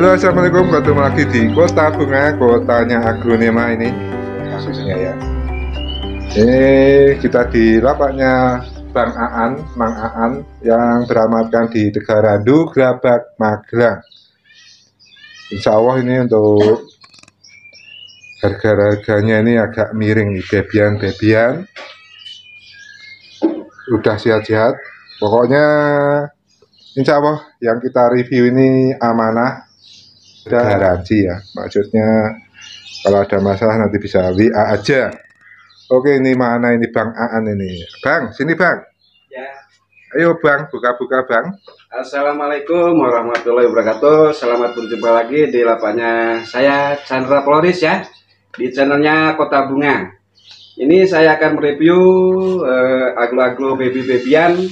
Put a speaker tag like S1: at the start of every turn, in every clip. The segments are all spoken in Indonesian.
S1: Halo assalamualaikum ketemu lagi di kota bunga kotanya agronema ini. Kasusnya ya. Ini kita di lapaknya Bang Aan Mang Aan yang beramatkan di Tegarandu Grabak Magelang. Insya Allah ini untuk harga-harganya ini agak miring nih bebian-bebian. Udah sehat-sehat. Pokoknya Insya Allah yang kita review ini amanah ada garansi ya maksudnya kalau ada masalah nanti bisa WA aja oke ini mana ini Bang Aan ini Bang sini Bang
S2: Ya.
S1: ayo Bang buka-buka Bang
S2: Assalamualaikum warahmatullahi wabarakatuh. Selamat berjumpa lagi di lapaknya saya Chandra Floris ya di channelnya Kota Bunga. Ini saya akan mereview eh, aglo-aglo baby-babyan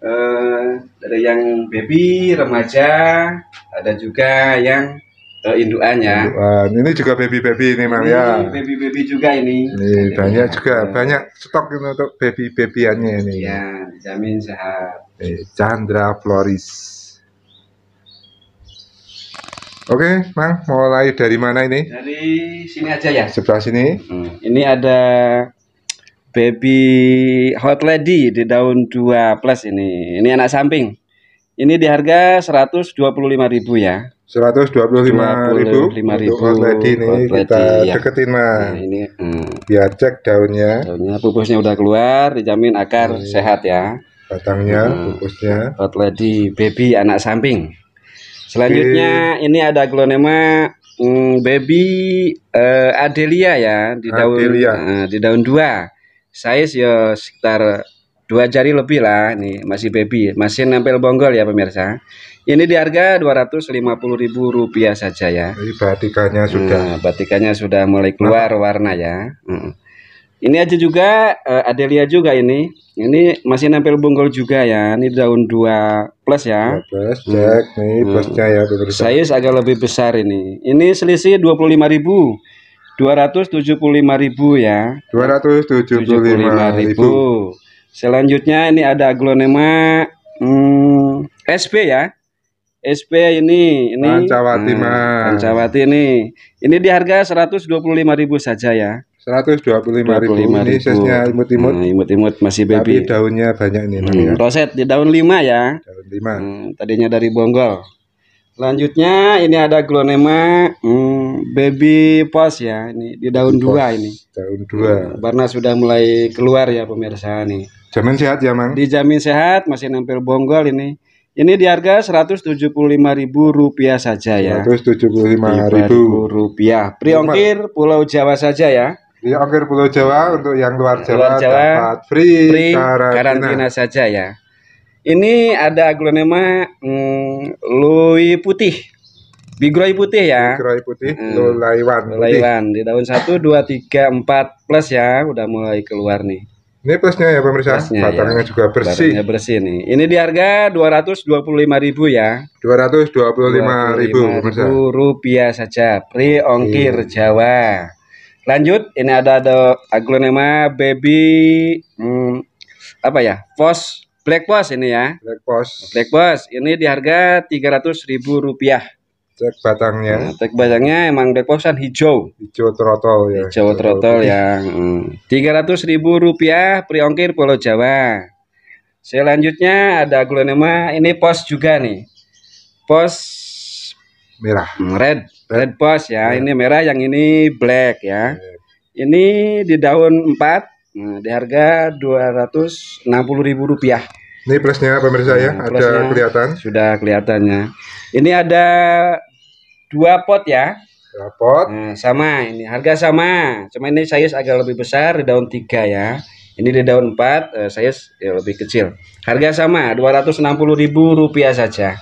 S2: eh, dari yang baby, remaja, ada juga yang eh, induannya.
S1: Wah, ini juga baby-baby ini Mang ya
S2: Ini baby-baby juga ini.
S1: ini banyak juga
S2: Ya.
S1: banyak stok ini untuk baby-babyannya ini
S2: Ya, dijamin sehat.
S1: Nih, Chandra Floris Oke, Mang, mulai dari mana ini?
S2: Dari sini aja ya.
S1: Sebelah sini.
S2: Hmm, Ini ada baby hot lady di daun 2 plus ini. Ini anak samping. Ini di harga 125.000 ya.
S1: 125 ribu
S2: 25.000
S1: untuk hot lady ini
S2: hot
S1: kita
S2: lady, ya.
S1: deketin
S2: Nah,
S1: Mang.
S2: ini hmm,
S1: Biar cek daunnya,
S2: daunnya pupusnya udah keluar, dijamin akar
S1: Hmm.
S2: sehat ya.
S1: batangnya,
S2: Hmm.
S1: pupusnya.
S2: Hot lady baby anak samping. Selanjutnya ini ada glonema hmm, baby eh, Adelia ya di daun
S1: Adelia.
S2: eh, di daun 2. Size ya sekitar dua jari lebih lah nih masih baby masih nempel bonggol ya pemirsa ini di harga Rp250.000 saja ya
S1: Ini batikannya sudah.
S2: Nah, batikannya sudah mulai keluar warna ya ini aja juga eh, Adelia juga ini ini masih nempel bonggol juga ya ini daun 2 plus ya
S1: 12 cek nih
S2: Hmm.
S1: plusnya ya pemirsa.
S2: Size agak lebih besar ini. Ini selisih 25.000. 275.000 ya.
S1: 275 ribu.
S2: Selanjutnya ini ada aglonema hmm, SP ya. SP ini ini
S1: Pancawati,
S2: Nah,
S1: Mas.
S2: Pancawati ini. Ini di harga 125.000 saja ya.
S1: 125 ribu. Ini
S2: 25.000.
S1: size-nya imut-imut.
S2: Nah, imut-imut masih
S1: Tapi
S2: baby.
S1: daunnya banyak nih Mang, ya.
S2: Hmm, roset di daun 5 ya.
S1: Daun 5.
S2: Hmm, tadinya dari bonggol. Selanjutnya ini ada glonema hmm, baby pos ya, ini di daun
S1: Baby
S2: dua
S1: pos.
S2: ini.
S1: Daun 2.
S2: Warna sudah mulai keluar ya pemirsa nih.
S1: Jamin sehat ya, Mang?
S2: Dijamin sehat, masih nempel bonggol ini. Ini di harga Rp175.000 saja ya.
S1: 175 ribu.
S2: rupiah. Priongkir Pulau Jawa saja ya.
S1: Di ongkir Pulau Jawa untuk yang luar Jawa,
S2: Luar Jawa,
S1: dapat free,
S2: Free
S1: karantina.
S2: karantina saja ya. Ini ada aglonema hmm, Lui putih. Bigroy putih ya.
S1: Keroy putih,
S2: Hmm.
S1: Lulaiwan putih.
S2: Laiwan di daun 1 2 3 4 plus ya udah mulai keluar nih.
S1: Ini plusnya ya pemirsa,
S2: Plusnya,
S1: batangnya
S2: ya.
S1: juga bersih.
S2: Barangnya bersih nih. Ini di harga 225.000 ya.
S1: 225 ribu pemirsa.
S2: rupiah saja. Free ongkir
S1: Iya.
S2: Jawa. Lanjut, ini ada ada aglonema baby hmm, apa ya? Pos Black Pos ini ya.
S1: Black Post,
S2: Black Pos ini di harga 300.000 rupiah.
S1: cek batangnya,
S2: Nah, tek batangnya emang Black Pos kan hijau.
S1: hijau trotol ya.
S2: Jawa Trotol yang tiga ratus ribu rupiah priongkir Pulau Jawa. Selanjutnya ada aglonema ini pos juga nih. Pos
S1: Merah.
S2: hmm, red, red pos ya.
S1: Ya.
S2: Ini merah, yang ini black ya. Ini di daun 4 nah, di harga ribu rupiah.
S1: Ini plusnya pemirsa ya,
S2: Hmm,
S1: ada kelihatan.
S2: Sudah kelihatannya. Ini ada dua pot ya.
S1: Rapot,
S2: Nah, sama ini harga sama. Cuma ini size agak lebih besar di daun 3 ya. Ini di daun 4 eh, size ya lebih kecil. Harga sama Rp260.000 rupiah saja.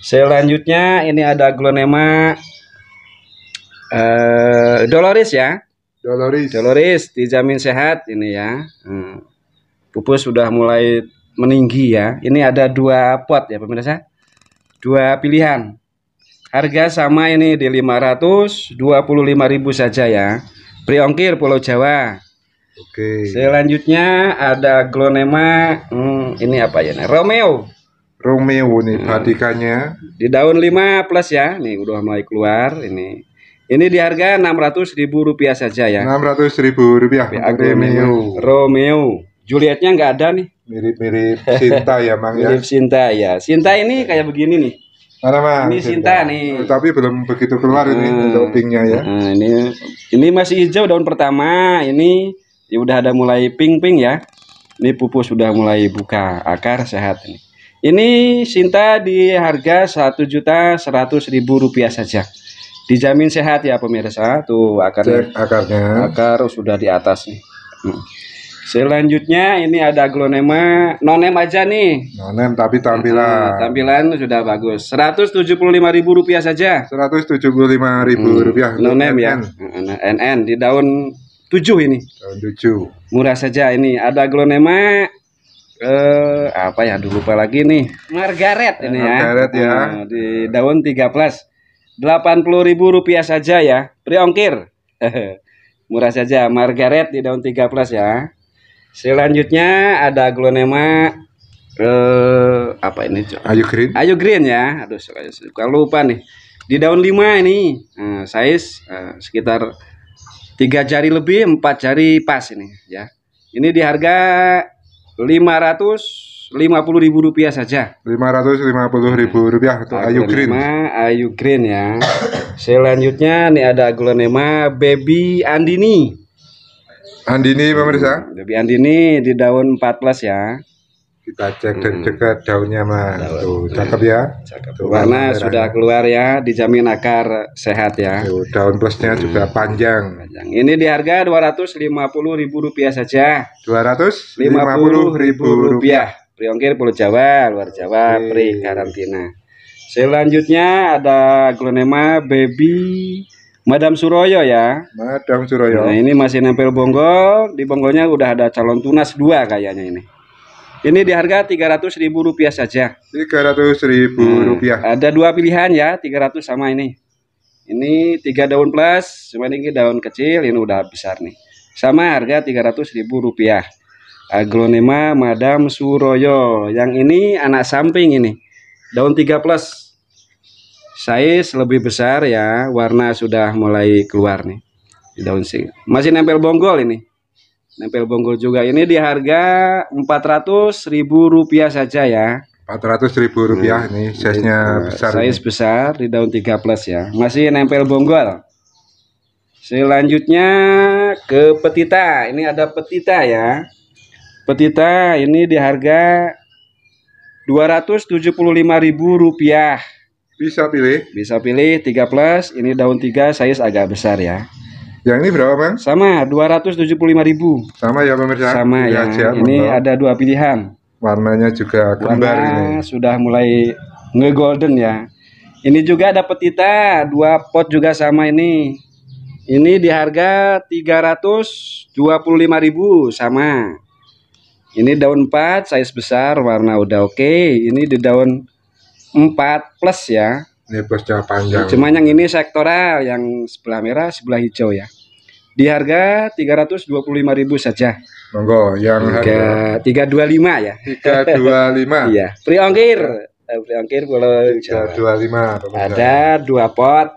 S2: Selanjutnya ini ada aglonema eh Dolores ya.
S1: Doloris.
S2: Dolores dijamin sehat ini ya. Hmm. Pupus sudah mulai meninggi ya. Ini ada dua pot ya pemirsa. Dua pilihan. Harga sama ini di 525.000 saja ya. Priongkir Pulau Jawa.
S1: Oke.
S2: Selanjutnya ada Glonema, hmm, ini apa ya? Romeo.
S1: Romeo nih
S2: Hmm.
S1: batikannya
S2: Di daun 5 plus ya. Nih udah mulai keluar ini. Ini di harga 600 ribu rupiah saja ya.
S1: enam ratus ribu untuk
S2: Romeo.
S1: Romeo.
S2: Julietnya nggak ada nih.
S1: mirip-mirip Sinta ya mang ya
S2: Mirip Sinta ya. Sinta ini kayak begini nih.
S1: mana mang
S2: Ini Sinta nih.
S1: tapi belum begitu keluar ini
S2: Hmm.
S1: untuk pinknya ya
S2: Nah, ini ini masih hijau daun pertama. Ini ya udah ada mulai pink-pink ya. Ini pupus sudah mulai buka akar sehat ini. Ini Sinta di harga satu juta seratus ribu rupiah saja. Dijamin sehat ya pemirsa. Tuh akarnya
S1: cek akarnya
S2: akar sudah di atas nih. Hmm. Selanjutnya ini ada aglonema nonem aja nih.
S1: nonem tapi
S2: Nah,
S1: tampilan
S2: tampilan sudah bagus. 175.000 rupiah saja.
S1: seratus tujuh puluh lima ribu
S2: Hmm,
S1: rupiah
S2: No
S1: untuk
S2: name ya.
S1: NN,
S2: NN di daun 7 ini.
S1: tahun tujuh
S2: Murah saja ini. Ada aglonema eh apa ya? Aduh lupa lagi nih. Margaret ini ya.
S1: Margaret ya.
S2: Nah, di daun 13. 80.000 rupiah saja ya. Priongkir. Murah saja Margaret di daun 13 ya. Selanjutnya ada aglonema eh apa ini?
S1: Ayu Green
S2: Ayo green ya. Aduh, suka, suka lupa nih. Di daun 5 ini, nah, size eh, sekitar tiga jari lebih, empat jari pas ini ya. Ini di harga 550.000 rupiah saja.
S1: lima ratus lima puluh ribu rupiah untuk Ayu Green
S2: Ayu green ya. Selanjutnya nih ada aglonema Baby Andini.
S1: Andini pemirsa
S2: Baby Andini di daun 14 ya.
S1: kita cek dan
S2: Hmm.
S1: dekat daunnya mas
S2: Daun.
S1: tuh cakep ya Tuh,
S2: Warna sudah keluar ya, dijamin akar sehat ya.
S1: Tuh, daun plusnya juga panjang
S2: Panjang. Ini di harga Rp250.000 rupiah saja.
S1: dua ratus lima puluh ribu
S2: Rp50.000
S1: rupiah
S2: Priongkir Pulau Jawa, luar Jawa,
S1: Oke.
S2: pre karantina. Selanjutnya ada aglonema baby Madam Suroyo ya.
S1: Madam Suroyo
S2: Nah, ini masih nempel bonggol, di bonggolnya udah ada calon tunas dua kayaknya ini. Ini di harga Rp300.000 rupiah saja.
S1: ratus ribu
S2: Nah,
S1: rupiah
S2: Ada dua pilihan ya, 300 sama ini. Ini tiga daun plus, cuma ini daun kecil, ini udah besar nih. Sama harga 300.000 rupiah. Aglonema Madam Suroyo. Yang ini anak samping ini. Daun 3 plus. Size lebih besar ya, warna sudah mulai keluar nih. Di daun sih. Masih nempel bonggol ini. Nempel bonggol juga. Ini di harga 400.000 rupiah saja ya.
S1: empat ratus ribu rupiah nih size nya
S2: Nah,
S1: besar
S2: size
S1: ini.
S2: besar di daun 3 plus ya. Masih nempel bonggol. Selanjutnya ke petita. Ini ada petita ya. Petita ini di harga Rp275.000 rupiah.
S1: bisa pilih
S2: Bisa pilih 3 plus, ini daun 3 size agak besar ya.
S1: yang ini berapa bang
S2: Sama 275.000.
S1: sama ya pemirsa
S2: Sama
S1: Pilih
S2: ya.
S1: aja,
S2: Ini ada dua pilihan.
S1: warnanya juga kembar ini
S2: Warna sudah mulai nge-golden ya. Ini juga ada petita, dua pot juga sama ini. Ini di harga 325.000 sama. Ini daun 4 size besar, warna udah oke. Ini di daun 4 plus ya.
S1: ini plusnya panjang
S2: Cuman yang ini sektoral, yang sebelah merah, sebelah hijau ya. Di harga 325.000 saja.
S1: monggo yang harga
S2: Tiga 325 ya.
S1: tiga dua lima
S2: Iya, free ongkir. Eh, Free ongkir
S1: lima pemirsa.
S2: Ada dua pot.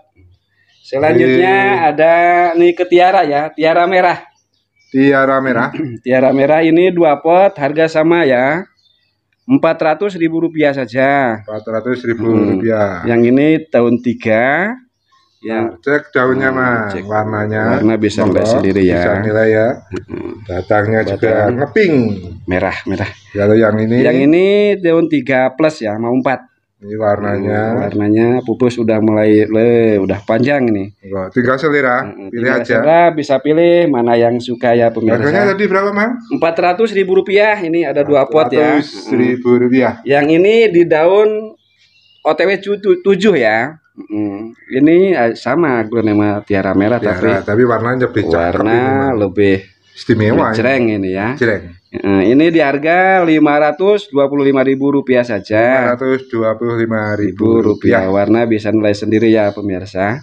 S2: Selanjutnya ada nih ke tiara ya, tiara merah.
S1: Tiara merah
S2: Tiara merah ini dua pot, harga sama ya. Rp400.000 rupiah saja.
S1: empat ratus ribu
S2: Hmm.
S1: rupiah
S2: Yang ini tahun 3. Yang
S1: cek daunnya
S2: Hmm,
S1: mas
S2: cek.
S1: warnanya
S2: Warna bisa nilai sendiri ya.
S1: bisa nilai ya
S2: Hmm,
S1: batangnya juga
S2: Batang.
S1: ngeping
S2: merah, merah.
S1: kalau yang ini
S2: Yang ini tahun 3 plus ya, mau 4.
S1: Ini warnanya
S2: Warnanya pupus udah mulai le, udah panjang ini.
S1: Monggo, tinggal selera
S2: Mm,
S1: pilih
S2: tinggal
S1: aja
S2: saudara bisa pilih mana yang suka ya
S1: harganya
S2: pemirsa.
S1: tadi berapa mang
S2: Empat ratus ribu rupiah ini ada dua pot ya.
S1: ribu rupiah
S2: Yang ini di daun OTW tu- tujuh ya. Mm, Ini eh, sama aglonema tiara merah
S1: Tiara, tapi warnanya lebih
S2: tapi
S1: cakep
S2: warna lebih
S1: istimewa
S2: cereng ini ya.
S1: Cireng.
S2: Eh, Ini di harga lima ratus dua puluh lima ribu rupiah saja.
S1: ratus dua puluh lima
S2: ribu rupiah. Warna bisa nilai sendiri ya pemirsa.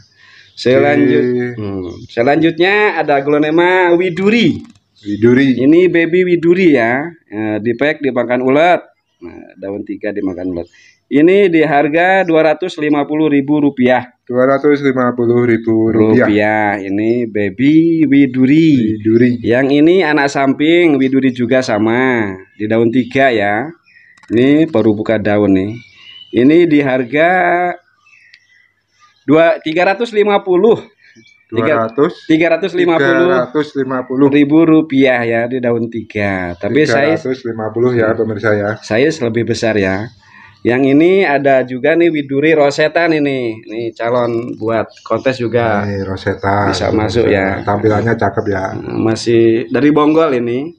S2: Selanjut, hmm, selanjutnya ada aglonema widuri.
S1: Widuri
S2: Ini baby widuri ya. Eh, di pack dimakan ulet. Nah, daun tiga dimakan ulat. Ini di harga Rp250.000.
S1: Dua ratus lima puluh ribu rupiah.
S2: Rupiah. Ini baby widuri.
S1: Duri.
S2: Yang ini anak samping widuri juga sama di daun tiga ya. Ini baru buka daun nih. Ini di harga dua tiga ratus lima puluh
S1: Dua ratus.
S2: tiga ratus lima puluh
S1: ratus lima puluh.
S2: ribu rupiah ya di daun tiga. Tapi saya
S1: ratus lima puluh ya pemirsa ya.
S2: saya lebih besar ya. Yang ini ada juga nih widuri rosetan ini. Nih calon buat kontes juga.
S1: Ini Rosetta.
S2: Bisa masuk ya.
S1: Tampilannya cakep ya.
S2: Masih dari Bonggol ini.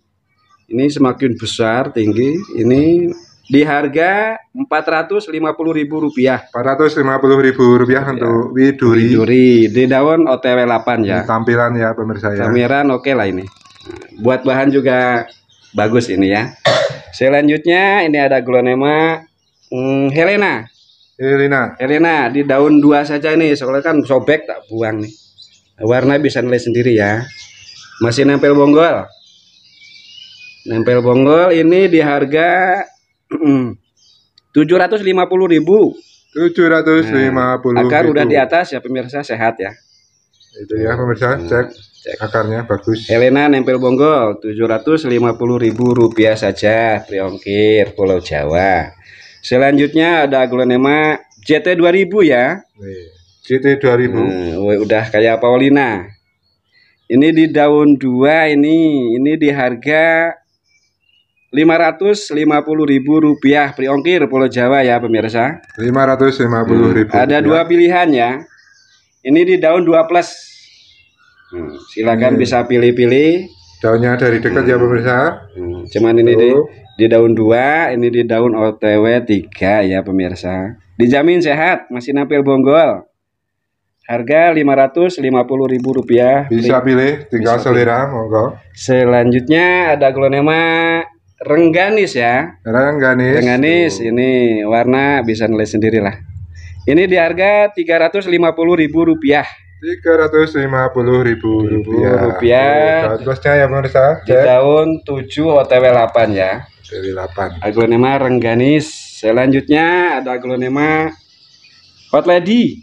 S2: Ini semakin besar tinggi. Ini di harga Rp450.000 rupiah.
S1: Empat ratus lima puluh ribu rupiah untuk widuri.
S2: Widuri di daun OTW 8 ya.
S1: Tampilan ya pemirsa ya.
S2: Kamiran oke lah ini. Buat bahan juga bagus ini ya. Selanjutnya ini ada glonema hmm, Helena.
S1: Elina.
S2: Helena di daun dua saja nih. Soalnya kan sobek tak buang nih. Warna bisa nilai sendiri ya. Masih nempel bonggol. Nempel bonggol ini di harga 750.000.
S1: Tujuh ratus lima puluh.
S2: Akar udah di atas ya pemirsa sehat ya.
S1: Itu ya pemirsa. Cek.
S2: Cek.
S1: Akarnya bagus.
S2: Helena nempel bonggol 750.000 rupiah saja priongkir Pulau Jawa. Selanjutnya ada aglonema JT 2000 ya.
S1: Nih, GT 2000.
S2: Hmm, udah kayak Paulina. Ini di daun 2 ini ini di harga 550.000 rupiah priongkir Pulau Jawa ya pemirsa.
S1: Lima ratus lima puluh ribu.
S2: Ada dua pilihan ya. Ini di daun 2 plus. Hmm, silakan
S1: Hmm.
S2: bisa pilih-pilih.
S1: Daunnya dari dekat ya pemirsa.
S2: Hmm, cuman ini di di daun 2, ini di daun OTW 3 ya pemirsa. Dijamin sehat, masih nampil bonggol. Harga Rp550.000 rupiah.
S1: Bisa pilih, tinggal
S2: Bisa
S1: selera, monggo.
S2: Selanjutnya ada glonema rengganis ya.
S1: Rengganis.
S2: Rengganis ini warna bisa nilai sendiri lah. Ini di harga Rp350.000 rupiah.
S1: Tiga ratus lima puluh ribu rupiah.
S2: rupiah.
S1: Plusnya ya pemirsa.
S2: Di daun 7 OTW 8 ya.
S1: Dari 8.
S2: Aglonema rengganis. Selanjutnya ada aglonema hot lady.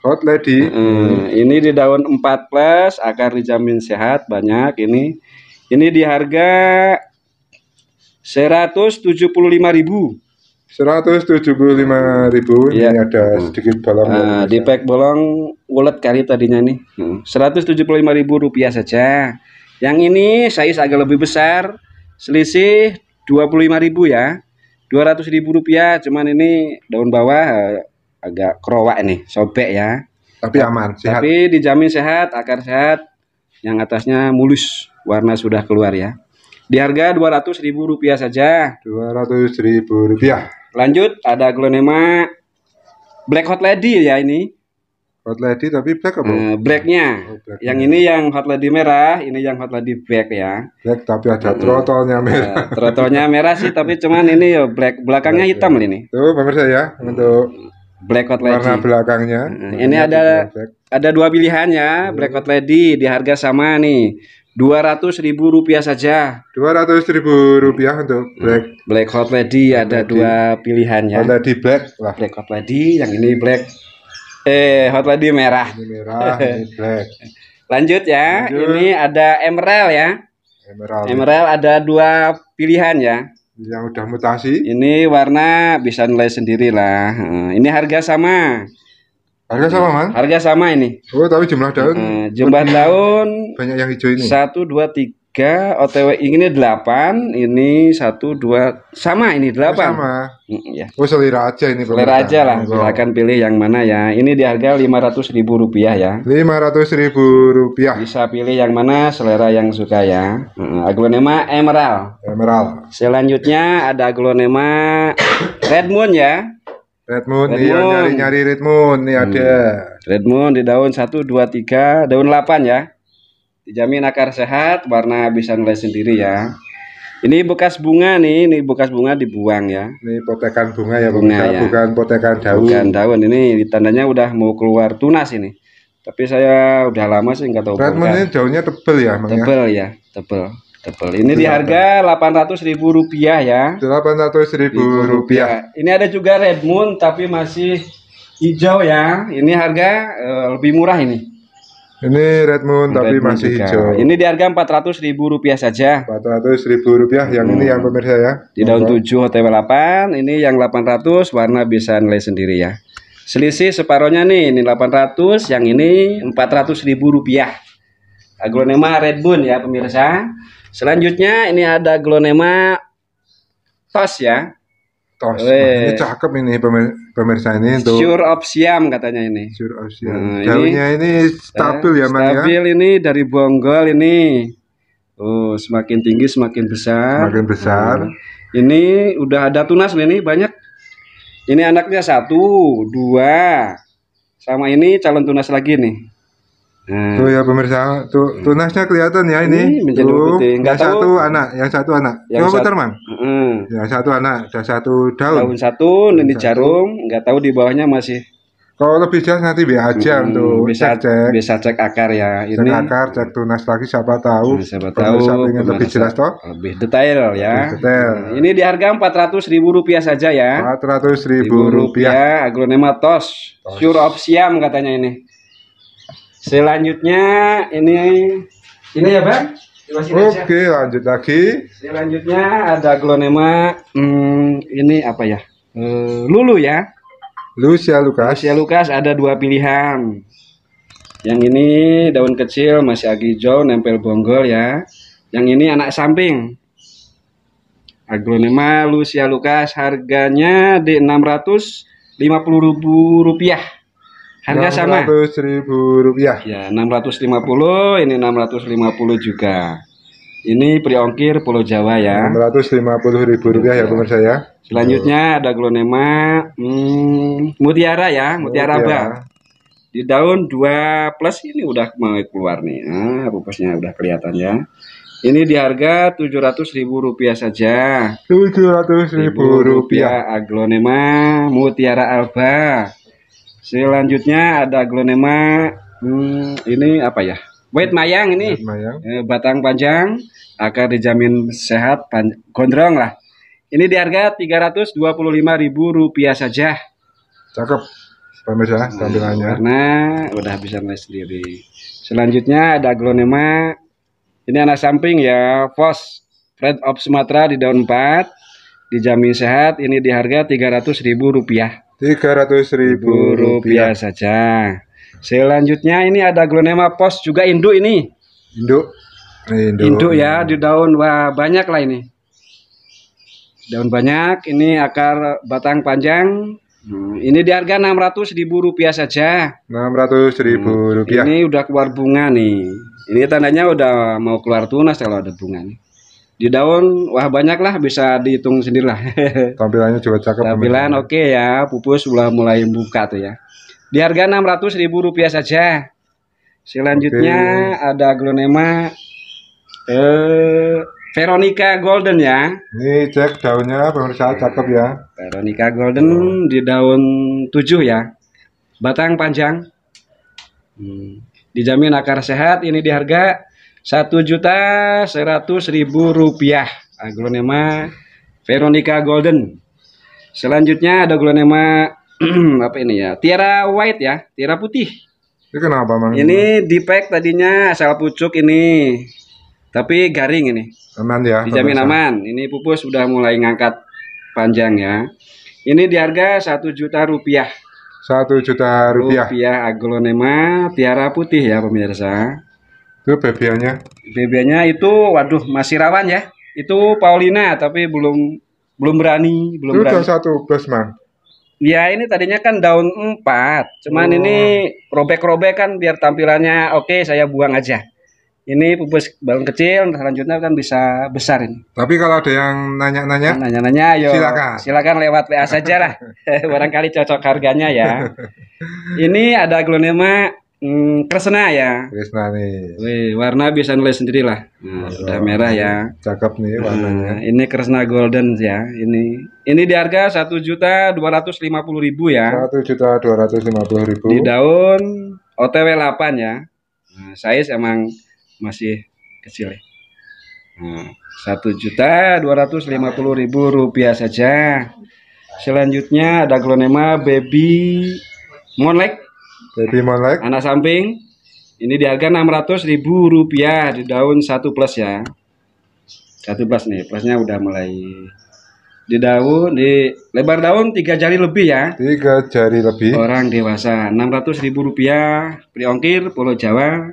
S1: Hot lady.
S2: Hmm, ini di daun 4 plus, akar dijamin sehat banyak ini. Ini di harga 175.000.
S1: Seratus tujuh puluh lima ribu.
S2: Iya.
S1: Ini ada sedikit bolong. ya,
S2: Nah, di pack bolong ulet kali tadinya nih. Hmm, 175.000 rupiah saja. Yang ini size agak lebih besar, selisih 25.000 ya. 200.000 rupiah, cuman ini daun bawah eh, agak kerowak nih, sobek ya.
S1: Tapi aman, sehat.
S2: Tapi dijamin sehat, akar sehat. Yang atasnya mulus, warna sudah keluar ya. Di harga 200.000 rupiah saja.
S1: Dua ratus ribu rupiah.
S2: Lanjut ada aglonema Black Hot Lady ya ini.
S1: Hot lady tapi black apa?
S2: Eh, blacknya.
S1: Oh, black.
S2: Yang ini yang Hot Lady merah, ini yang Hot Lady black ya.
S1: Black tapi ada trotolnya merah.
S2: Eh, Trotolnya merah sih, tapi cuman ini ya black belakangnya hitam ini.
S1: Tuh pemirsa ya untuk
S2: Black Hot
S1: warna
S2: Lady.
S1: belakangnya.
S2: Eh, ini ada-
S1: Black.
S2: Ada dua pilihan ya, Black Hot Lady di harga sama nih. 200.000 rupiah saja.
S1: Dua ratus ribu rupiah untuk black.
S2: Black Hot Lady ada
S1: Lady.
S2: dua pilihan ya.
S1: Hot lady black lah.
S2: Black Hot Lady, yang ini black eh Hot Lady merah.
S1: Ini merah, ini black.
S2: Lanjut ya.
S1: Lanjut.
S2: Ini ada emerald ya.
S1: Emerald.
S2: Emerald ada dua pilihan ya.
S1: Yang udah mutasi.
S2: Ini warna bisa nilai sendiri lah. Eh, Ini harga sama.
S1: Harga sama man?
S2: Harga sama ini.
S1: Oh tapi jumlah daun
S2: Eh, jumlah daun
S1: banyak yang hijau ini.
S2: satu dua tiga OTW ini delapan ini satu dua sama ini
S1: Oh,
S2: delapan.
S1: sama.
S2: Mm, ya.
S1: Oh selera aja ini.
S2: Selera aja lah.
S1: Monggo.
S2: Silakan pilih yang mana ya. Ini di harga lima ratus ribu rupiah ya.
S1: Lima ratus ribu rupiah.
S2: Bisa pilih yang mana selera yang suka ya. Mm, Aglonema emerald.
S1: Emerald.
S2: Selanjutnya ada aglonema red moon ya.
S1: Red Moon,
S2: Red
S1: iya nyari-nyari Red Moon, nih ada.
S2: Red moon di daun 1 2 3, daun 8 ya. Dijamin akar sehat, warna bisa nilai sendiri ya. Ini bekas bunga nih, ini bekas bunga dibuang ya.
S1: Ini potekan bunga ya,
S2: Bunga, ya.
S1: bukan potekan daun.
S2: Bukan daun ini tandanya udah mau keluar tunas ini. Tapi saya udah lama sih nggak tahu
S1: Red Moon ini daunnya tebel ya, ya.
S2: Tebel ya, tebel. Tebel. Ini di harga 800 ribu rupiah ya.
S1: 800 ribu rupiah.
S2: Ini ada juga Red Moon tapi masih hijau ya. Ini harga eh, lebih murah ini.
S1: Ini Red Moon tapi
S2: Red Moon
S1: masih
S2: juga.
S1: hijau.
S2: Ini di harga 400 ribu rupiah saja.
S1: 400 ribu rupiah yang ini yang pemirsa ya.
S2: Di daun
S1: Monggo.
S2: 7 OTW 8, ini yang 800 warna bisa nilai sendiri ya. Selisih separohnya nih, ini 800, yang ini 400 ribu rupiah. Aglonema Red Moon ya pemirsa. Selanjutnya ini ada aglonema Tos ya.
S1: Tos.
S2: Weh.
S1: Ini cakep ini pemir- pemirsa ini untuk
S2: Sure of Siam katanya ini.
S1: Sure Ocean.
S2: Nah, ini-
S1: Daunnya ini stabil ya, Mang ya.
S2: Stabil ini dari bonggol ini. Oh, semakin tinggi semakin besar.
S1: Semakin besar.
S2: Nah, ini udah ada tunas nih ini banyak. Ini anaknya satu, dua, sama ini calon tunas lagi nih. Nah,
S1: Tuh ya pemirsa, tuh tunasnya kelihatan ya ini.
S2: Menjadi
S1: Tuh,
S2: putih.
S1: Yang
S2: tahu-
S1: satu anak, yang satu anak.
S2: Yang
S1: Coba putar, Mang.
S2: heeh.
S1: Yang satu anak, ada satu daun.
S2: daun satu, ini
S1: satu.
S2: jarum, nggak tahu di bawahnya masih
S1: Kalau lebih jelas nanti biar aja
S2: Hmm,
S1: untuk
S2: bisa
S1: cek-cek.
S2: bisa cek akar ya.
S1: Cek
S2: Ini
S1: akar, cek tunas lagi siapa tahu.
S2: Nah, siapa tahu
S1: pengen lebih jelas toh.
S2: lebih detail ya.
S1: Lebih detail.
S2: Nah, Ini di harga 400 ribu rupiah saja ya.
S1: 400 ribu rupiah.
S2: aglonema tos, sure of siam katanya ini. Selanjutnya ini ini ya bang.
S1: Oke, lanjut lagi.
S2: Selanjutnya ada aglonema hmm, ini apa ya? Eh, lulu ya.
S1: Lucia Lukas.
S2: Asia Lukas ada dua pilihan. Yang ini daun kecil masih agak hijau nempel bonggol ya. Yang ini anak samping. Aglonema Lucia Lukas harganya di 650 ribu rupiah. Harga sama.
S1: 600 ribu rupiah.
S2: Ya 650 ini 650 juga. Ini priongkir Pulau Jawa ya.
S1: 650 ribu rupiah ya pemirsa ya.
S2: Selanjutnya ada aglonema hmm, mutiara ya, mutiara
S1: Mutiara.
S2: abang. Di daun 2 plus ini udah mau keluar nih. Ah, pupusnya udah kelihatan ya. Ini di harga 700.000 rupiah saja.
S1: 700 ribu rupiah.
S2: aglonema mutiara alba. Selanjutnya ada aglonema hmm, ini apa ya? White mayang ini.
S1: Lumayan.
S2: Eh, batang panjang, akar dijamin sehat, pan- gondrong lah. Ini di harga 325.000 rupiah saja.
S1: Cakep. Pemirsa tampilannya.
S2: Karena udah bisa nilai sendiri. Selanjutnya ada aglonema. Ini anak samping ya, Fos. Red of Sumatera di daun 4. Dijamin sehat, ini di harga 300.000 rupiah.
S1: 300 ribu
S2: rupiah saja. Selanjutnya ini ada aglonema pos juga induk ini.
S1: Induk. Induk.
S2: Induk ya di daun wah banyak lah ini. Daun banyak, ini akar batang panjang. Hmm, ini di harga 600 ribu rupiah saja.
S1: 600 ribu rupiah.
S2: Ini udah keluar bunga nih. Ini tandanya udah mau keluar tunas kalau ada bunga nih. Di daun wah banyak lah bisa dihitung sendiri lah.
S1: Tampilannya juga cakep.
S2: Tampilan oke ya, pupus sudah mulai buka tuh ya. Di harga 600 ribu rupiah saja. Selanjutnya ada aglonema eh Veronica Golden ya.
S1: Ini cek daunnya pemirsa cakep ya.
S2: Veronica Golden di daun 7 ya. Batang panjang. Hmm. Dijamin akar sehat ini di harga satu juta seratus ribu rupiah. Aglonema Veronica Golden. Selanjutnya ada aglonema apa ini ya? Tiara white ya, tiara putih.
S1: Ini kenapa mang?
S2: Ini di pack tadinya asal pucuk ini. Tapi garing ini.
S1: aman ya.
S2: Dijamin aman. Ini pupus sudah mulai ngangkat panjang ya. Ini di harga satu juta rupiah.
S1: Satu juta rupiah.
S2: Rupiah aglonema tiara putih ya pemirsa.
S1: Itu bebiannya.
S2: BB-nya itu waduh masih rawan ya. Itu Paulina tapi belum belum berani, belum
S1: Itu
S2: berani.
S1: daun satu plus mang.
S2: Ya ini tadinya kan daun 4. Cuman
S1: Oh.
S2: ini robek-robek kan biar tampilannya oke saya buang aja. Ini pupus balon kecil, selanjutnya kan bisa besar ini.
S1: Tapi kalau ada yang nanya-nanya,
S2: Nanya-nanya ayo.
S1: Silakan.
S2: Silakan lewat WA saja lah. Barangkali cocok harganya ya. Ini ada aglonema hmm, kresna ya.
S1: Krisna nih.
S2: Wih, warna bisa nilai sendiri lah. Nah, udah merah ya.
S1: Cakep nih
S2: Nah,
S1: warnanya.
S2: ini Kresna Golden ya. Ini ini di harga satu juta dua ratus lima puluh ribu ya.
S1: Satu juta dua ratus lima puluh ribu.
S2: Di daun OTW 8 ya. Nah, size emang masih kecil ya. Nah, satu juta dua ratus lima puluh ribu rupiah saja. Selanjutnya ada aglonema baby monlek
S1: Baby Monlek.
S2: anak samping. Ini di harga enam ratus ribu rupiah di daun satu plus ya. Satu plus nih, plusnya udah mulai di daun di lebar daun tiga jari lebih ya.
S1: Tiga jari lebih.
S2: Orang dewasa enam ratus ribu rupiah. Beli ongkir Pulau Jawa.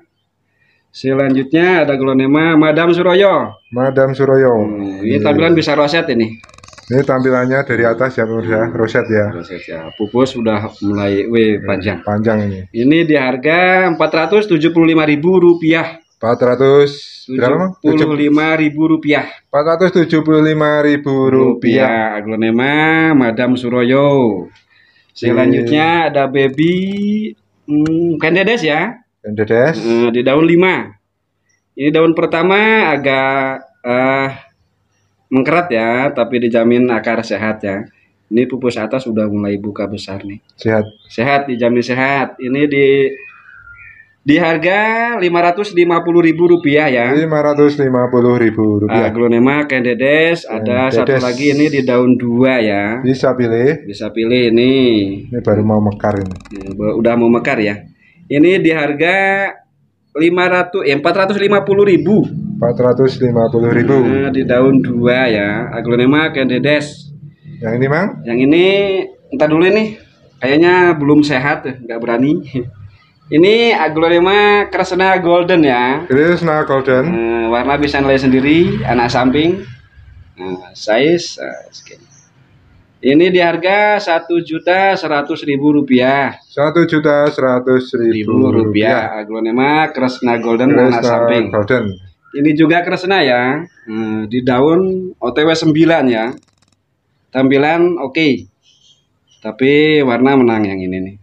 S2: Selanjutnya ada glonema Madam Suroyo.
S1: Madam Suroyo.
S2: Hmm, ini tampilan bisa roset ini.
S1: Ini tampilannya dari atas ya pemirsa, roset ya.
S2: Roset ya. Pupus sudah mulai w panjang.
S1: Panjang ini.
S2: Ini di harga empat ratus tujuh puluh lima ribu rupiah.
S1: 400 berapa?
S2: Tujuh puluh lima ribu rupiah.
S1: 475 ribu rupiah.
S2: Aglonema Madam Suroyo. Selanjutnya ada baby hmm, Candedes ya.
S1: Dan dedes.
S2: Eh, di daun 5. Ini daun pertama agak eh mengkerat ya, tapi dijamin akar sehat ya. Ini pupus atas sudah mulai buka besar nih.
S1: Sehat.
S2: Sehat dijamin sehat. Ini di di harga 550.000 rupiah ya.
S1: 550 ribu rupiah.
S2: Aglonema Candedes ada satu lagi ini di daun 2 ya.
S1: Bisa pilih.
S2: Bisa pilih ini.
S1: Ini baru mau mekar ini.
S2: Ini Udah mau mekar ya. Ini di harga 500 eh 450.000.
S1: 450 ribu.
S2: Nah, di daun 2 ya. Aglonema Candedes.
S1: Yang ini mang?
S2: Yang ini entar dulu ini. Kayaknya belum sehat, ya, nggak berani. Ini aglonema Kresna Golden ya.
S1: Krishna Golden.
S2: Eh, warna bisa nilai sendiri, anak samping. Nah, size eh, segini. Ini di harga satu juta seratus ribu rupiah.
S1: Satu juta seratus ribu rupiah.
S2: rupiah. Aglonema Kresna Golden
S1: Krishna
S2: samping.
S1: Golden.
S2: Ini juga Kresna ya. Hmm, di daun OTW 9 ya. Tampilan oke. Tapi warna menang yang ini nih.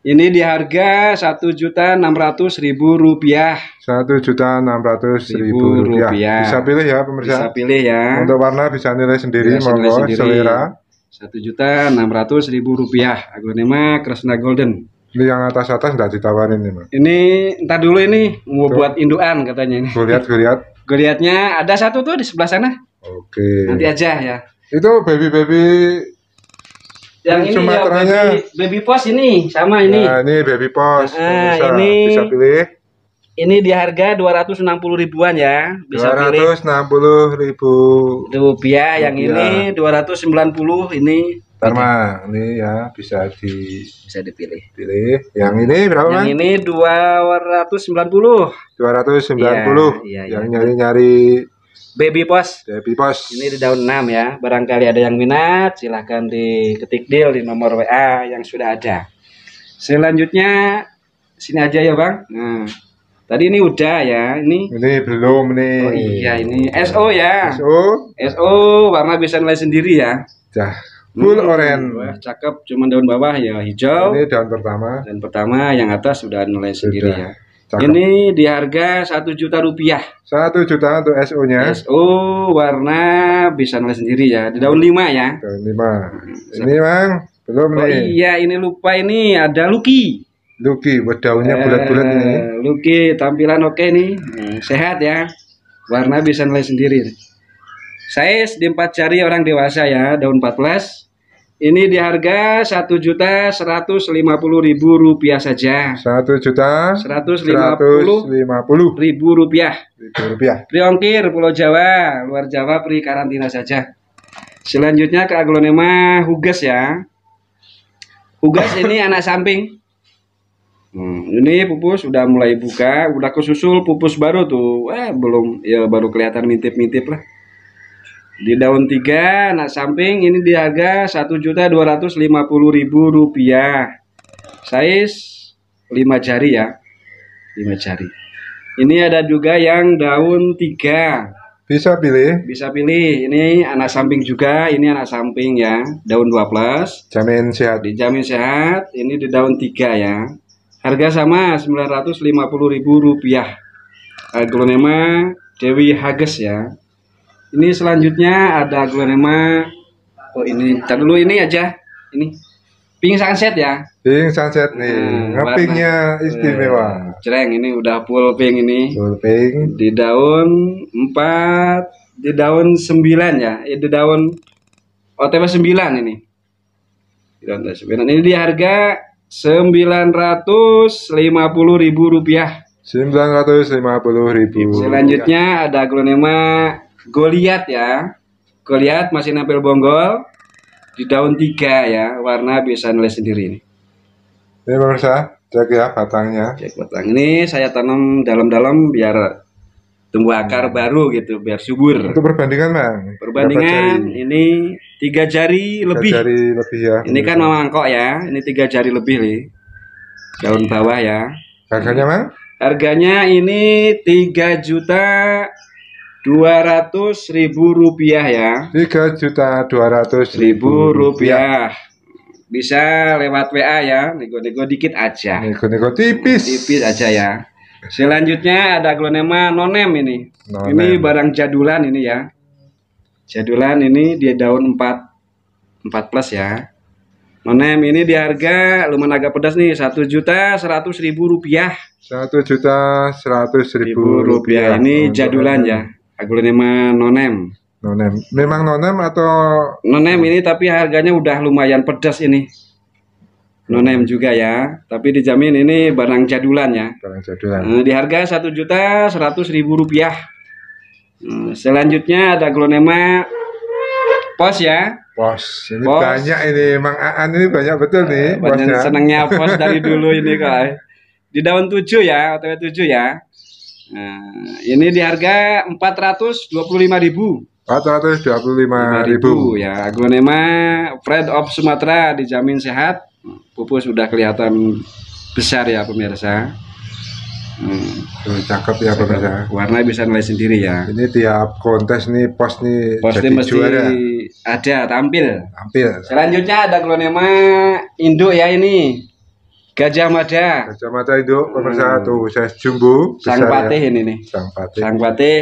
S2: Ini di harga satu juta enam ratus ribu rupiah.
S1: Satu juta enam ratus
S2: Ribu
S1: rupiah. Bisa pilih ya
S2: Bisa
S1: pemirsa.
S2: pilih ya.
S1: Untuk warna bisa nilai sendiri,
S2: Bisa nilai
S1: monggo
S2: sendiri.
S1: selera.
S2: Satu juta enam ratus ribu rupiah. Aglonema Kresna Golden.
S1: Ini yang atas atas nggak ditawarin ini, Mang.
S2: Ini entar dulu ini mau
S1: Tuh.
S2: buat induan katanya ini.
S1: Gue lihat, gue lihat.
S2: Gue lihatnya ada satu tuh di sebelah sana.
S1: Oke.
S2: Nanti aja ya.
S1: Itu baby baby.
S2: Yang ini ya
S1: Sumateranya.
S2: baby, baby pos ini sama ini.
S1: Nah, ini baby pos.
S2: Ah,
S1: Pemirsa,
S2: ini-
S1: bisa pilih.
S2: Ini di harga 260 ribuan ya. Bisa
S1: Dua
S2: pilih
S1: ratus enam puluh ribu.
S2: rupiah yang ini 290 ini
S1: Ntar, Mang. Ini ya bisa dipilih.
S2: bisa dipilih.
S1: Yang ini berapa?
S2: Yang ini 290
S1: 290.
S2: Iya, iya,
S1: yang
S2: iya.
S1: nyari-nyari
S2: baby pos.
S1: baby pos.
S2: Ini di daun 6 ya. Barangkali ada yang minat, silahkan diketik deal di nomor WA yang sudah ada. Selanjutnya sini aja ya bang. Nah, tadi ini udah ya. Ini
S1: Ini belum nih.
S2: oh iya ini SO ya.
S1: So,
S2: SO warna bisa nilai sendiri ya.
S1: dah. Full
S2: Hmm,
S1: orange.
S2: Wah, cakep. Cuman daun bawah ya hijau.
S1: Ini daun pertama.
S2: Dan pertama yang atas sudah nilai sendiri
S1: Sudah.
S2: ya.
S1: Cakep.
S2: Ini di harga satu juta rupiah.
S1: Satu juta untuk SO-nya.
S2: SO warna bisa nilai sendiri ya. Di daun 5 ya.
S1: Daun lima. Ini mang belum
S2: Oh
S1: nih.
S2: iya ini lupa ini ada Lucky.
S1: Luki, buat daunnya bulat-bulat ini.
S2: Eh, Lucky tampilan oke nih. Hmm, Sehat ya. Warna bisa nilai sendiri. Size di empat jari orang dewasa ya, daun 14. Ini di harga satu juta seratus lima puluh ribu rupiah saja.
S1: Satu juta
S2: Seratus lima puluh ribu rupiah.
S1: ribu rupiah.
S2: Pri ongkir Pulau Jawa, luar Jawa pri karantina saja. Selanjutnya ke aglonema Hugas ya. Hugas ini anak samping. Hmm, ini pupus sudah mulai buka, udah kesusul pupus baru tuh. Eh belum ya baru kelihatan mintip-mintip lah. Di daun 3 anak samping ini di harga satu juta dua ratus lima puluh ribu rupiah. Size 5 jari ya. 5 jari. Ini ada juga yang daun 3
S1: Bisa pilih.
S2: bisa pilih ini anak samping juga ini anak samping ya daun 12
S1: Jamin sehat.
S2: dijamin sehat ini di daun 3 ya harga sama 950.000 rupiah aglonema Dewi Hages ya ini selanjutnya ada aglonema oh ini ntar dulu ini aja ini pink sunset ya
S1: Pink sunset nih.
S2: Hmm,
S1: Ngepingnya istimewa.
S2: Jreng ini udah full pink ini.
S1: Full pink.
S2: Di daun 4, di daun 9 ya. Eh, di daun OTW 9 ini. Di daun OTW 9. Ini di harga 950 ribu rupiah.
S1: 950 ribu.
S2: Selanjutnya ada aglonema Goliat ya. Goliat masih nempel bonggol di daun 3 ya. Warna bisa nilai sendiri ini.
S1: Ini pemirsa, cek ya batangnya.
S2: Cek batang ini saya tanam dalam-dalam biar tumbuh akar baru gitu, biar subur.
S1: Untuk perbandingan, Bang.
S2: Perbandingan ini tiga jari
S1: Tiga
S2: lebih.
S1: jari lebih ya.
S2: Ini kan mangkok ya, ini tiga jari lebih nih. Daun bawah ya.
S1: Harganya, Bang?
S2: Harganya ini tiga juta dua ratus ribu rupiah ya.
S1: Tiga juta dua ratus
S2: Ribu rupiah. Bisa lewat WA ya, nego-nego dikit aja.
S1: Nego-nego tipis.
S2: Tipis aja ya. Selanjutnya ada aglonema nonem ini.
S1: Nonem.
S2: Ini barang jadulan ini ya. Jadulan ini dia daun 4 4 plus ya. Nonem ini di harga lumayan agak pedas nih satu juta seratus ribu rupiah.
S1: Satu juta seratus ribu
S2: Ribu rupiah ini
S1: Untuk
S2: jadulan ya. Aglonema nonem.
S1: Nonem. Memang nonem atau
S2: Nonem ini tapi harganya udah lumayan pedas ini. Nonem juga ya. Tapi dijamin ini barang jadulan ya.
S1: barang jadulan?
S2: Eh, di harga satu juta seratus ribu rupiah. Eh, Selanjutnya ada aglonema pos ya.
S1: Pos. Ini
S2: Pos.
S1: banyak ini. Mang Aan ini banyak betul nih
S2: Banyak
S1: posnya.
S2: senangnya pos dari dulu ini kak. Di daun 7 ya, OTW 7 ya. Nah, ini di harga 425.000 ribu.
S1: Empat ratus dua puluh lima ribu.
S2: ya. Aglonema Fred of Sumatera dijamin sehat. Pupus sudah kelihatan besar ya pemirsa. Hmm,
S1: Tuh, cakep ya pemirsa.
S2: warna bisa nilai sendiri ya.
S1: Ini tiap kontes nih pos nih
S2: Pasti
S1: jadi
S2: mesti
S1: juara.
S2: ada tampil.
S1: Tampil.
S2: Selanjutnya ada aglonema induk ya ini. Gajah Mada.
S1: Kacamata itu pemirsa
S2: Hmm.
S1: tuh saya jumbo.
S2: Sang
S1: ya.
S2: patih ini nih.
S1: Sang patih.
S2: Sang patih.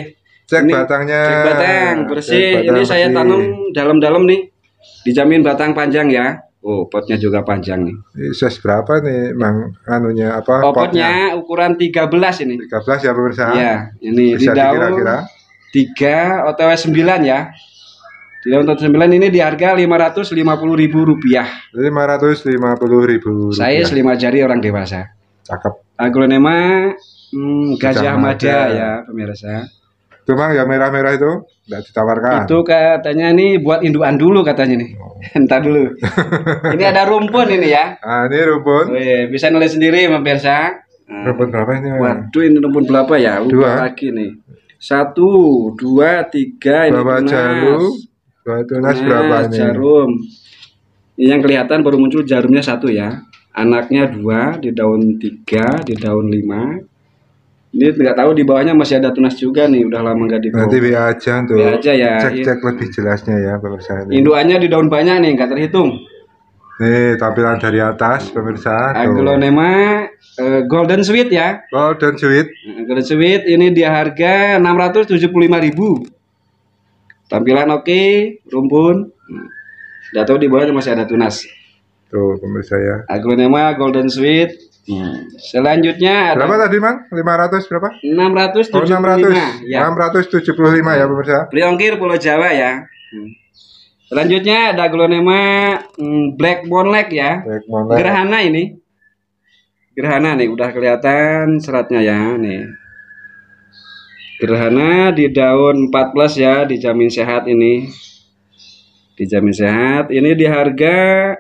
S1: Cek
S2: Ini-
S1: batangnya.
S2: Cek batang bersih.
S1: Cek batang
S2: ini saya
S1: bersih.
S2: tanam dalam-dalam nih. Dijamin batang panjang ya. Oh, potnya juga panjang nih.
S1: Size berapa nih, Mang? Anunya apa?
S2: Oh, potnya ukuran 13 ini.
S1: 13 ya pemirsa.
S2: Iya, ini
S1: Bisa
S2: di daun
S1: dikira-kira.
S2: 3 OTW 9 ya. Di daun OTW 9 ini di harga 550 ribu rupiah.
S1: 550 ribu.
S2: Saya selima jari orang dewasa.
S1: Cakep.
S2: Aglonema hmm,
S1: Gajah
S2: Mada. ya pemirsa.
S1: Mang yang merah-merah itu enggak ditawarkan.
S2: Itu katanya nih buat induan dulu katanya nih.
S1: Oh.
S2: Entar dulu. ini ada rumpun ini ya.
S1: Ah, ini rumpun.
S2: Wih, bisa nulis sendiri pemirsa. Nah,
S1: Rumpun berapa ini?
S2: Waduh ini rumpun berapa ya?
S1: Dua.
S2: lagi nih. Satu, dua, tiga. Ini
S1: Berapa
S2: tunas.
S1: jarum? Berapa tunas berapa ini?
S2: Jarum. Ini yang kelihatan baru muncul jarumnya satu ya. Anaknya dua di daun tiga, di daun lima. Ini nggak tahu di bawahnya masih ada tunas juga nih. Udah lama nggak di
S1: Nanti WA aja tuh.
S2: WA aja ya.
S1: Cek-cek lebih jelasnya ya pemirsa ini.
S2: Induannya di daun banyak nih, nggak terhitung.
S1: Nih tampilan dari atas pemirsa.
S2: Aglonema eh, Golden Sweet ya.
S1: Golden sweet.
S2: Nah, Golden Sweet ini di harga 675.000. Tampilan oke, rumpun. Nggak tahu di bawahnya masih ada tunas.
S1: Tuh pemirsa ya.
S2: Aglonema Golden Sweet. Hmm. Selanjutnya ada
S1: Berapa tadi Mang? 500 berapa?
S2: 675.
S1: Oh 600.
S2: Ya.
S1: 675 ya pemirsa.
S2: Priongkir Pulau Jawa ya. Hmm. Selanjutnya ada aglonema hmm, Black Bonleg ya.
S1: Baik, mohon
S2: Gerhana ini. Gerhana nih udah kelihatan seratnya ya nih. Gerhana di daun 14 ya, dijamin sehat ini. Dijamin sehat. Ini di harga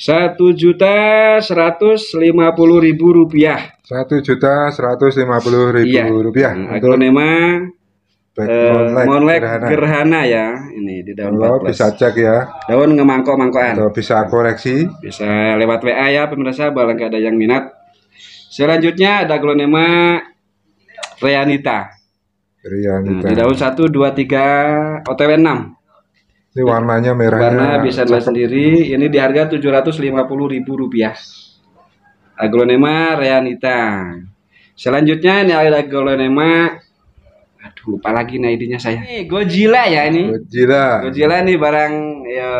S2: satu juta seratus lima puluh ribu rupiah.
S1: Satu juta seratus lima puluh ribu
S2: Iya.
S1: rupiah
S2: Nah,
S1: untuk
S2: aglonema
S1: back
S2: eh,
S1: monlek
S2: Monlek
S1: gerhana.
S2: gerhana ya. Ini di daun 14.
S1: bisa cek ya,
S2: Daun ngemangkok-mangkokan.
S1: atau bisa koreksi.
S2: Bisa lewat WA ya pemirsa barangkali ada yang minat. Selanjutnya ada aglonema Reanita.
S1: Rian
S2: Nah, di daun 1 2 3 OTW 6.
S1: Ini warnanya merahnya.
S2: Warna bisa lihat sendiri. Ini di harga 750.000 rupiah. Aglonema Reanita. Selanjutnya ini ada aglonema Aduh, lupa lagi nah idenya saya. Ini Godzilla ya ini.
S1: Gila.
S2: Godzilla nih barang ya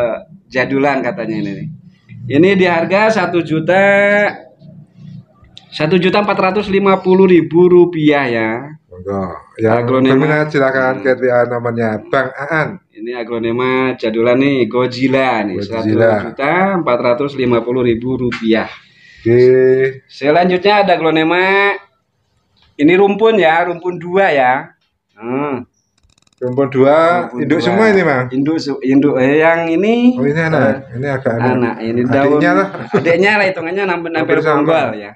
S2: jadulan katanya ini. nih. Ini di harga satu juta Satu juta empat ratus lima puluh ribu rupiah ya.
S1: Monggo. Yang berminat silakan
S2: Hmm.
S1: ke WA nomornya Bang Aan.
S2: Ini aglonema jadulan nih Godzilla nih satu juta empat ratus lima puluh ribu rupiah.
S1: Oke.
S2: Selanjutnya ada aglonema ini rumpun ya, rumpun dua ya. Hmm,
S1: Rumpun dua,
S2: rumpun
S1: induk
S2: dua.
S1: semua ini, Bang.
S2: Induk, induk eh, yang ini
S1: Oh, ini anak. Ini agak
S2: Eh, anak ini daun
S1: Adiknya lah.
S2: adiknya lah hitungannya nampil nampil bonggol ya.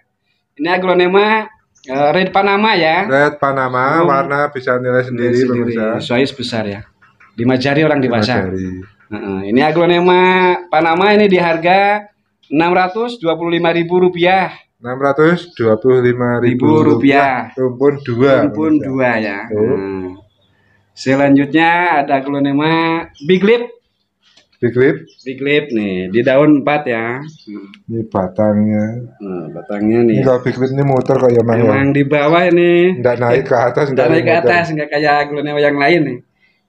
S2: Ini aglonema eh, red Panama ya.
S1: Red Panama,
S2: Oh.
S1: warna bisa nilai sendiri,
S2: Sendiri,
S1: pemirsa.
S2: size besar ya. Lima jari orang dewasa.
S1: Dari
S2: Heeh, ini aglonema Panama ini di harga Rp625.000 rupiah.
S1: enam ratus dua puluh lima ribu
S2: Ribu rupiah.
S1: Rumpun dua.
S2: Rumpun
S1: pemirsa.
S2: dua ya. Hmm. Selanjutnya ada aglonema Big Lip.
S1: Big lip,
S2: Big Lip nih di daun 4 ya.
S1: Ini batangnya.
S2: Nah, batangnya nih.
S1: Ini kalau big lip ini muter ya, Bang. ya?
S2: Memang di bawah ini
S1: Nggak naik ke atas,
S2: nggak naik ke atas nggak kayak aglonema yang lain nih.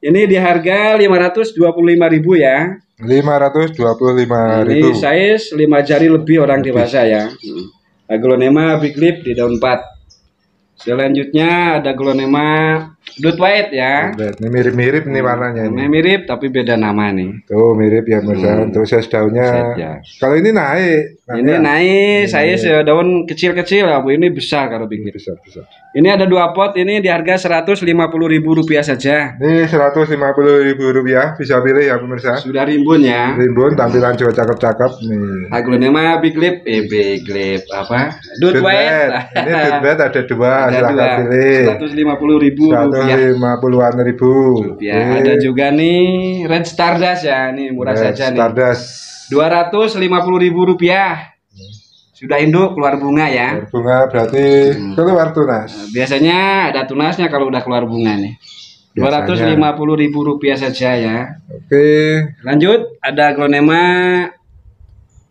S2: Ini di harga 525.000 ya.
S1: Lima ratus dua puluh lima
S2: Ini
S1: ribu.
S2: size 5 jari lebih orang dewasa ya. Hmm. Aglonema Big Lip di daun 4. Selanjutnya ada aglonema Dut White ya.
S1: Ini mirip-mirip nih warnanya
S2: Namanya
S1: ini.
S2: mirip tapi beda nama nih.
S1: Tuh mirip ya, pemirsa.
S2: Hmm.
S1: Untuk size daunnya.
S2: Ya.
S1: Kalau ini naik.
S2: Ini
S1: ya?
S2: naik, saya daun kecil-kecil, Bu. Ini besar kalau Big Lip.
S1: Bisa, bisa.
S2: Ini ada dua pot, ini di harga Rp150.000 rupiah saja.
S1: Ini seratus lima puluh ribu rupiah. Bisa pilih ya, pemirsa.
S2: Sudah rimbun ya.
S1: Rimbun tampilan juga cakep-cakep nih.
S2: Aglonema Big Lip, eh Big Lip apa? White.
S1: bed. Ini bed ada dua,
S2: Ada
S1: silahkan
S2: dua.
S1: pilih.
S2: Seratus lima ribu
S1: puluhan ribu.
S2: rupiah.
S1: Oke.
S2: Ada juga nih Red Stardust ya, nih murah
S1: Red
S2: saja nih.
S1: Stardust.
S2: Dua ratus lima puluh ribu rupiah. Sudah induk keluar bunga ya.
S1: Bunga berarti
S2: Hmm.
S1: keluar tunas.
S2: Biasanya ada tunasnya kalau udah keluar bunga nih. Dua ratus lima puluh ribu rupiah saja ya.
S1: Oke,
S2: Lanjut ada aglonema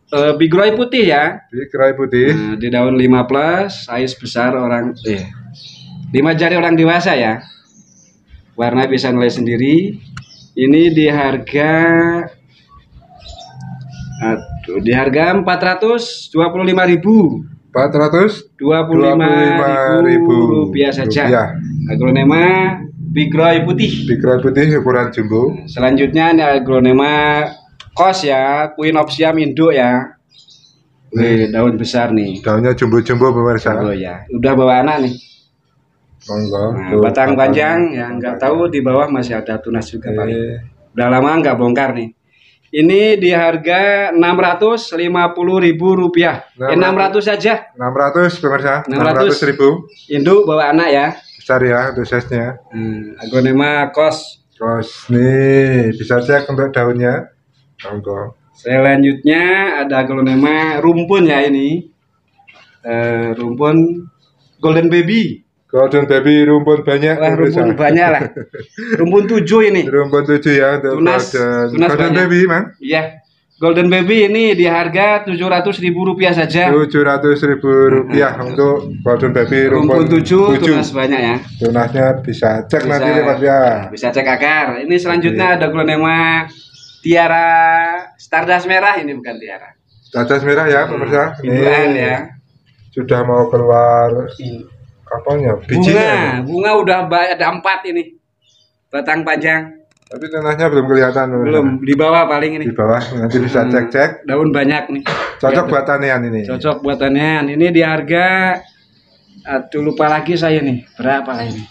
S2: eh, Big Roy putih ya.
S1: kerai putih.
S2: Nah, di daun 5 plus, size besar orang eh 5 jari orang dewasa ya. Warna bisa nilai sendiri. Ini di harga Aduh, di harga 425.000.
S1: 400
S2: 25.000 rupiah saja.
S1: rupiah.
S2: Aglonema Big Roy putih.
S1: Kerai putih ukuran jumbo.
S2: Selanjutnya ada aglonema kos ya, Queen of Siam Indo ya. Wih, daun besar nih.
S1: Daunnya jumbo-jumbo pemirsa.
S2: Oh ya, udah bawa anak nih.
S1: Monggo.
S2: Nah, batang panjang yang nggak tahu di bawah masih ada tunas juga
S1: Oke.
S2: paling. Udah lama nggak bongkar nih. Ini di harga 650.000 rupiah. Eh, 600 saja.
S1: 600 pemirsa.
S2: 600.
S1: 600 ribu.
S2: Induk bawa anak ya.
S1: Besar ya untuk size-nya.
S2: Hmm, aglonema kos.
S1: Terus nih bisa cek untuk daunnya. Monggo.
S2: Selanjutnya ada aglonema rumpun ya ini. Eh, rumpun golden baby.
S1: Golden baby rumpun banyak.
S2: Wah,
S1: pemirsa.
S2: rumpun banyak lah. Rumpun tujuh ini.
S1: Rumpun tujuh ya untuk
S2: Tunas-
S1: golden,
S2: tunas
S1: golden
S2: banyak.
S1: baby mang.
S2: Iya. Golden baby ini di harga 700.000 rupiah saja.
S1: Tujuh ratus ribu rupiah untuk golden baby
S2: Rumpun
S1: rumpun
S2: tujuh,
S1: tujuh.
S2: tunas banyak ya.
S1: Tunasnya bisa cek
S2: Bisa-
S1: nanti lewat ya.
S2: Bisa cek akar. Ini selanjutnya ada aglonema tiara stardust merah ini bukan tiara.
S1: Cadas merah ya pemirsa.
S2: Induan
S1: Ini
S2: ya.
S1: sudah mau keluar apanya?
S2: Bunga,
S1: Bijinya.
S2: bunga udah ba- ada empat ini. Batang panjang.
S1: Tapi tunasnya belum kelihatan.
S2: Belum di bawah paling ini.
S1: Di bawah nanti bisa
S2: Hmm.
S1: cek-cek.
S2: Daun banyak nih.
S1: Cocok buat tanian ini.
S2: Cocok buat tanian. Ini di harga Aduh lupa lagi saya nih. Berapa lah ini?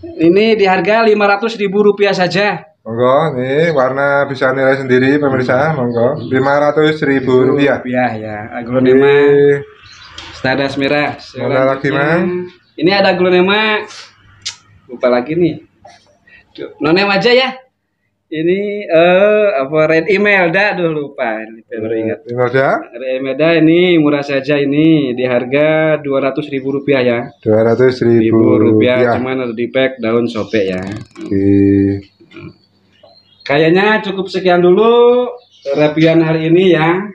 S2: Ini di harga 500.000 rupiah saja.
S1: Monggo, nih warna bisa nilai sendiri pemirsa. Monggo, lima ratus ribu rupiah.
S2: Rupiah ya. Aglonema Stardust merah.
S1: Mana lagi, Mang?
S2: Ini ada aglonema lupa lagi nih. Nonem aja ya. Ini eh apa red email dah aduh lupa ini baru ingat.
S1: Aja
S2: Red Emeda ini murah saja ini di harga 200.000 ribu rupiah ya.
S1: dua ratus ribu
S2: Ribu rupiah
S1: rupiah.
S2: cuman ada di pack daun sobek ya.
S1: Oke.
S2: Kayaknya cukup sekian dulu reviewan hari ini ya.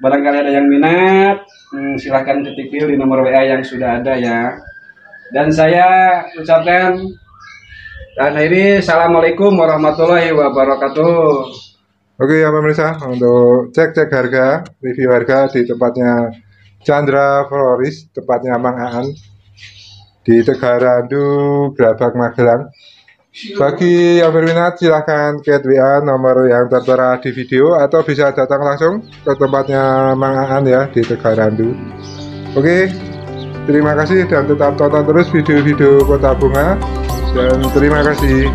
S2: Barangkali ada yang minat, hmm, silahkan ketik di nomor WA yang sudah ada ya. Dan saya ucapkan dan akhiri Assalamualaikum warahmatullahi wabarakatuh.
S1: Oke ya pemirsa, untuk cek-cek harga, review harga di tempatnya Chandra Floris, tepatnya Mang Aan di Tegarandu, Grabak, Magelang. Bagi yang berminat silahkan chat WA nomor yang tertera di video atau bisa datang langsung ke tempatnya Mang Aan ya di Tegarandu. Oke, terima kasih dan tetap tonton terus video-video Kota Bunga dan terima kasih.